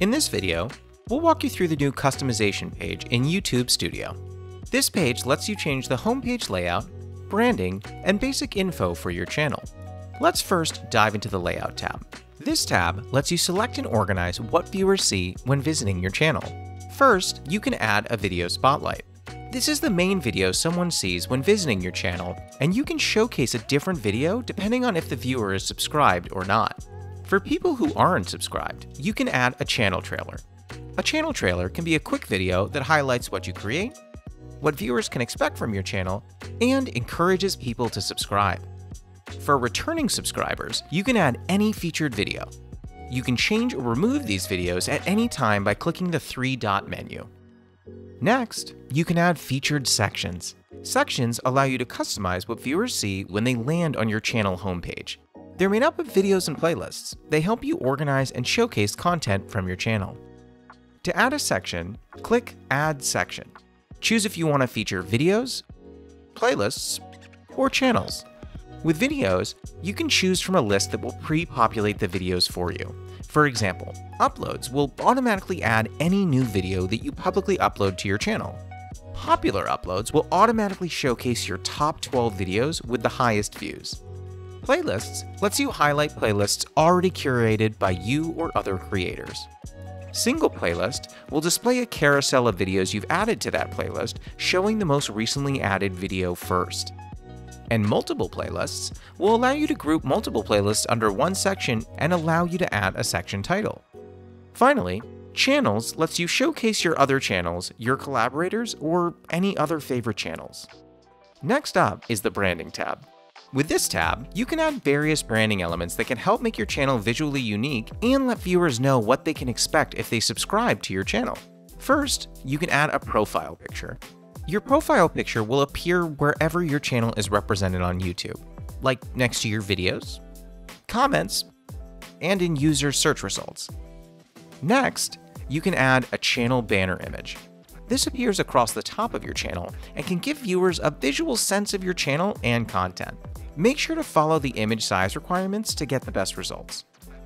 In this video, we'll walk you through the new customization page in YouTube Studio. This page lets you change the homepage layout, branding, and basic info for your channel. Let's first dive into the Layout tab. This tab lets you select and organize what viewers see when visiting your channel. First, you can add a video spotlight. This is the main video someone sees when visiting your channel, and you can showcase a different video depending on if the viewer is subscribed or not. For people who aren't subscribed, you can add a channel trailer. A channel trailer can be a quick video that highlights what you create, what viewers can expect from your channel, and encourages people to subscribe. For returning subscribers, you can add any featured video. You can change or remove these videos at any time by clicking the three dot menu. Next, you can add featured sections. Sections allow you to customize what viewers see when they land on your channel homepage. They're made up of videos and playlists. They help you organize and showcase content from your channel. To add a section, click Add Section. Choose if you want to feature videos, playlists, or channels. With videos, you can choose from a list that will pre-populate the videos for you. For example, uploads will automatically add any new video that you publicly upload to your channel. Popular uploads will automatically showcase your top 12 videos with the highest views. Playlists lets you highlight playlists already curated by you or other creators. Single playlist will display a carousel of videos you've added to that playlist, showing the most recently added video first. And multiple playlists will allow you to group multiple playlists under one section and allow you to add a section title. Finally, Channels lets you showcase your other channels, your collaborators, or any other favorite channels. Next up is the Branding tab. With this tab, you can add various branding elements that can help make your channel visually unique and let viewers know what they can expect if they subscribe to your channel. First, you can add a profile picture. Your profile picture will appear wherever your channel is represented on YouTube, like next to your videos, comments, and in user search results. Next, you can add a channel banner image. This appears across the top of your channel and can give viewers a visual sense of your channel and content. Make sure to follow the image size requirements to get the best results.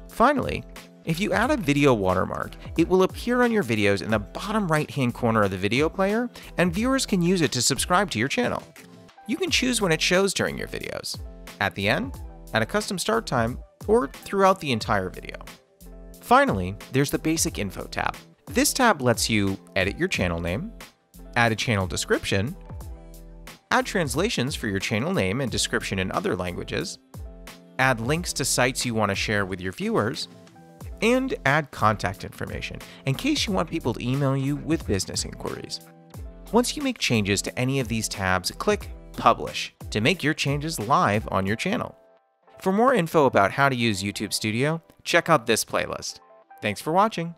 Finally, if you add a video watermark, it will appear on your videos in the bottom right hand corner of the video player, and viewers can use it to subscribe to your channel. You can choose when it shows during your videos, at the end, at a custom start time, or throughout the entire video. Finally, there's the Basic Info tab. This tab lets you edit your channel name, add a channel description, add translations for your channel name and description in other languages, add links to sites you want to share with your viewers, and add contact information in case you want people to email you with business inquiries. Once you make changes to any of these tabs, click Publish to make your changes live on your channel. For more info about how to use YouTube Studio, check out this playlist. Thanks for watching.